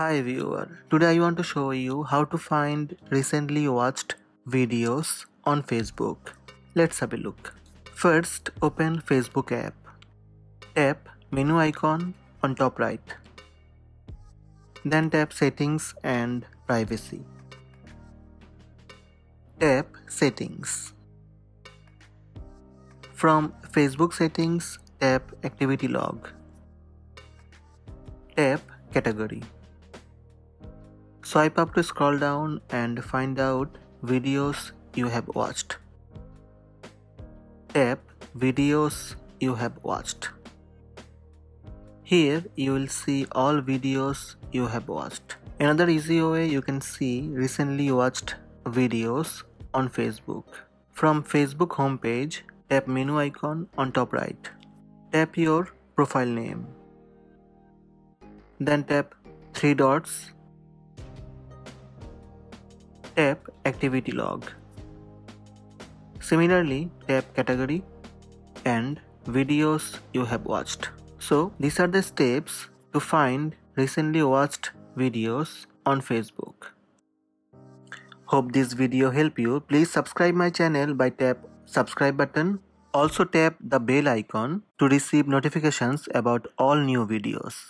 Hi viewer, today I want to show you how to find recently watched videos on Facebook. Let's have a look. First open Facebook app. Tap menu icon on top right. Then tap settings and privacy. Tap settings. From Facebook settings, tap activity log. Tap category. Swipe up to scroll down and find out videos you have watched. Tap videos you have watched. Here you will see all videos you have watched. Another easy way you can see recently watched videos on Facebook. From Facebook homepage, tap menu icon on top right. Tap your profile name. Then tap three dots tap activity log. Similarly, tap category and videos you have watched. So these are the steps to find recently watched videos on Facebook. Hope this video help you. Please subscribe my channel by tap subscribe button. Also tap the bell icon to receive notifications about all new videos.